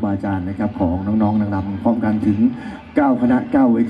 ูบาอาจารย์นะครับของน้องๆนักดำพร้อมกันถึง 9 คณะ 9 เวท